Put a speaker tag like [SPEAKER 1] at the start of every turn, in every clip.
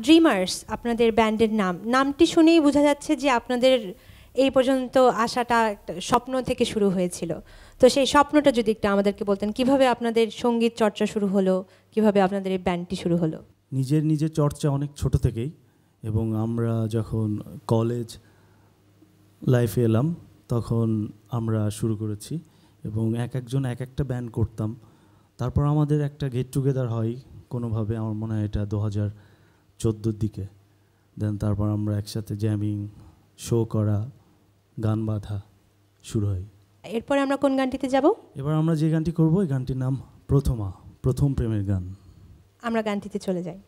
[SPEAKER 1] Dreamers আপনাদের ব্যান্ডের নাম। নামটি শুনেই বোঝা যাচ্ছে যে আপনাদের এই পর্যন্ত আসাটা স্বপ্ন থেকে শুরু হয়েছিল। তো সেই স্বপ্নটা যদি একটু আমাদেরকে বলতেন, কীভাবে আপনাদের সংগীত চর্চা শুরু হলো? কীভাবে আপনাদের এই ব্যান্ডটি শুরু হলো?
[SPEAKER 2] নিজের নিজের চর্চা অনেক ছোট থেকেই এবং আমরা যখন কলেজ লাইফে এলাম, তখন আমরা শুরু করেছি এবং এক একজন এক একটা ব্যান্ড করতাম। তারপর আমাদের একটা গেট টুগেদার হয়। কোনোভাবে আমার মনে হয় এটা দু হাজার চোদ্দোর দিকে। দেন তারপর আমরা একসাথে জ্যামিং শো করা গান বাঁধা শুরু হয়।
[SPEAKER 1] এরপরে আমরা কোন গানটিতে যাব?
[SPEAKER 2] এবার আমরা যে গানটি করব এই গানটির নাম প্রথমা প্রথম প্রেমের গান।
[SPEAKER 1] আমরা গানটিতে চলে যাই।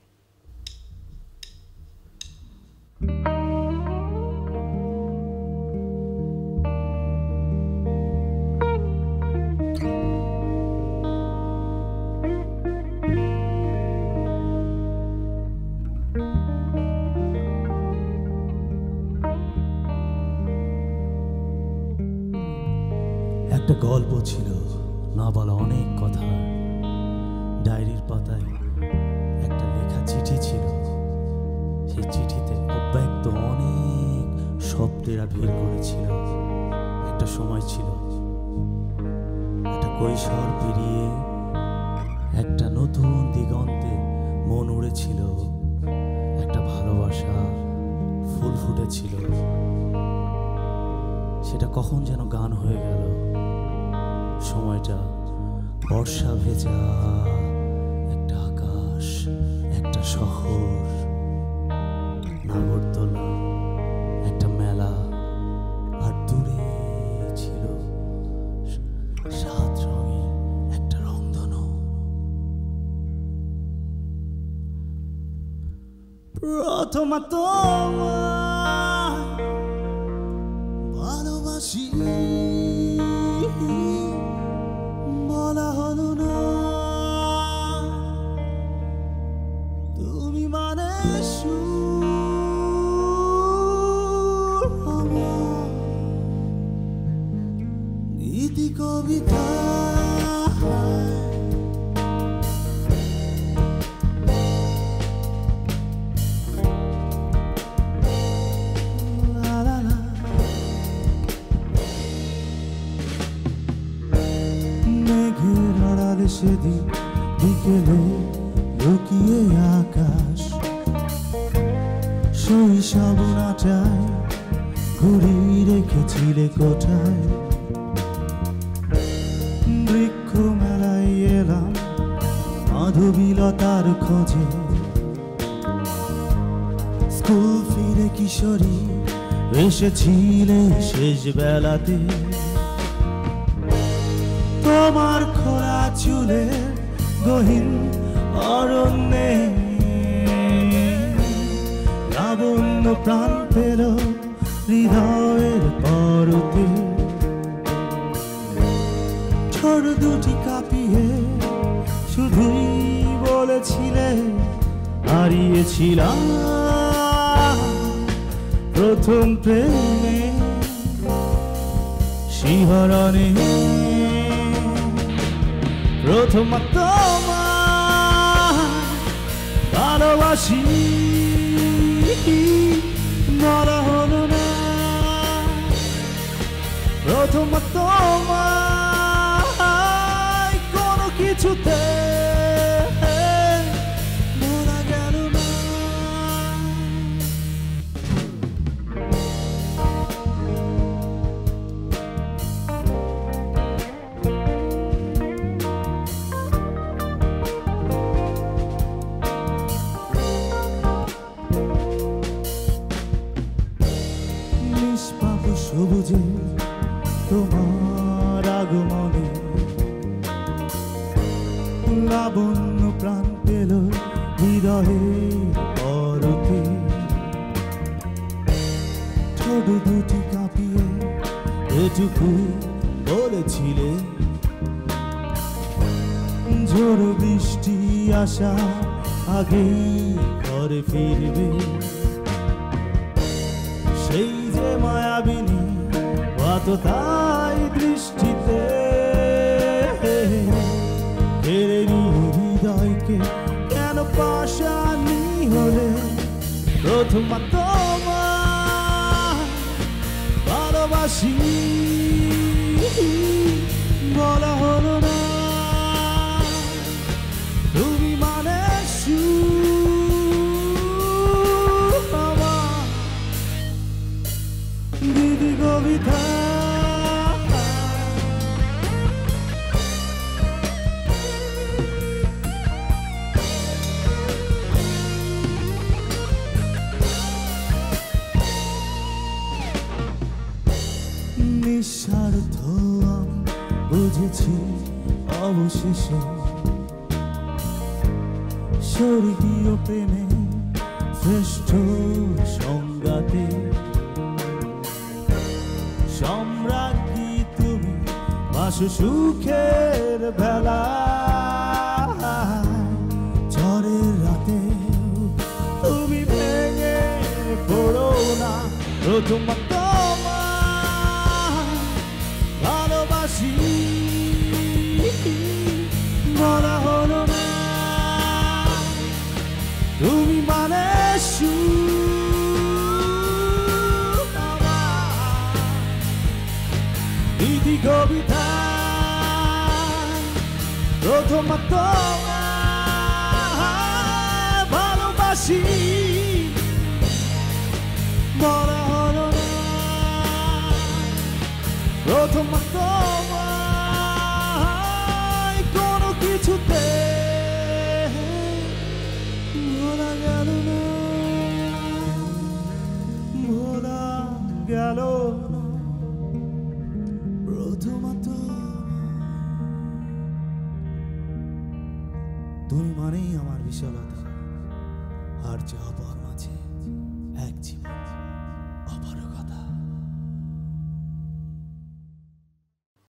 [SPEAKER 2] একটা গল্প ছিল। না বলা অনেক কথা। ডায়েরির পাতায় একটা লেখা চিঠি ছিল। সেই চিঠিতে অব্যক্ত অনেক শব্দেরা ভিড় করেছিল। একটা সময় ছিল, একটা কৈশোর পেরিয়ে একটা নতুন দিগন্তে মন উড়েছিল। একটা ভালোবাসা ফুল ফুটেছিল। সেটা কখন যেন গান হয়ে গেল। সময়টা বর্ষা ভেজা, একটা আকাশ, একটা শহর নাগরদোলা, একটা মেলা, আর দূরে ছিল সাত রঙের একটা রংধনু। প্রথমা তোমার ভালোবাসি। তুমি মানে সুর আমার। নীতি কবিতা। সেদিন বিকেলে লুকিয়ে আকাশ। শৈশব নাচায় ঘুরি রেখেছিলে কোঠায় বৃক্ষ মেলায় এলাম মাধবীলতার খোঁজে। স্কুল ফিরে কিশোরী এসেছিলে শেষ বেলাতে। তোমার খোলা চুলে গহীন অরণ্যে। লাবণ্য প্রাণ পেল হৃদয়ের পরতে। ছোট দুটি কাঁপিয়ে শুধুই বলেছিলে, হারিয়েছিলাম। প্রথম প্রেমে শিহরণে। প্রথম তোমার ভালোবাসি বলা হলো না প্রথম তোমার কোনো কিছুতে বলা এটুকু বলেছিলে, ঝড় বৃষ্টি আসা আগেই ঘরে ফিরবে। সেই যে মায়াবিনী তাই দৃষ্টিতে নিয়ে হৃদয়কে কেন পাশানি হলে? প্রথমবার ভালোবাসি বলা নিঃস্বার্থ বুঝেছি অবশেষে। স্বর্গীয় প্রেমে শ্রেষ্ঠ সম্রাজ্ঞী তুমি বাস সুখের বেলা। ঝড়ের রাতে তুমি ভেঙে পড়ো না প্রথমবার ইতি কবিতা প্রথমবার তোমার তুমি মানেই আমার বিশালতা আর যা পাওয়ার মাঝে এক জীবন। অপারগতা।